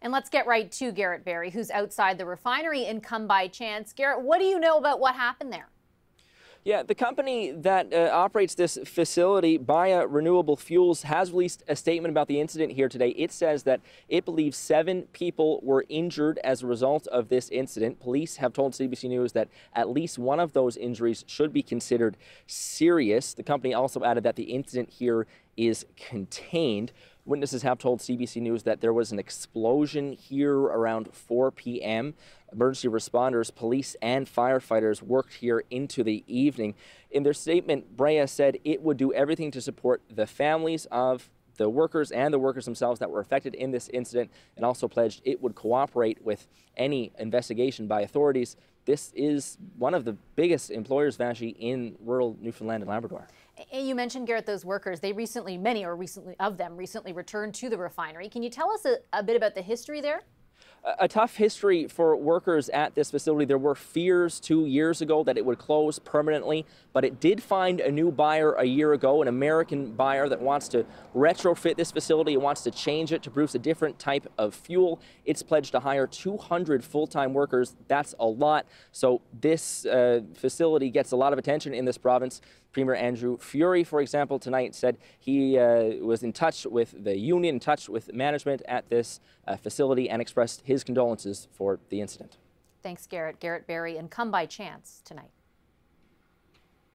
And let's get right to Garrett Barry, who's outside the refinery in Come By Chance. Garrett, what do you know about what happened there? Yeah, the company that uh, operates this facility, Braya Renewable Fuels, has released a statement about the incident here today. It says that it believes seven people were injured as a result of this incident. Police have told CBC News that at least one of those injuries should be considered serious. The company also added that the incident here is contained. Witnesses have told CBC News that there was an explosion here around 4 p.m. Emergency responders, police, and firefighters worked here into the evening. In their statement, Braya said it would do everything to support the families of the workers and the workers themselves that were affected in this incident and also pledged it would cooperate with any investigation by authorities. This is one of the biggest employers, Vashi, in rural Newfoundland and Labrador. You mentioned, Garrett, those workers, they recently, many or recently of them recently returned to the refinery. Can you tell us a, a bit about the history there? A tough history for workers at this facility. There were fears two years ago that it would close permanently, but it did find a new buyer a year ago, an American buyer that wants to retrofit this facility. It wants to change it to produce a different type of fuel. It's pledged to hire 200 full-time workers. That's a lot. So this uh, facility gets a lot of attention in this province. Premier Andrew Furey, for example, tonight said he uh, was in touch with the union, in touch with management at this uh, facility, and expressed his condolences for the incident. Thanks, Garrett. Garrett Barry, and come by chance tonight.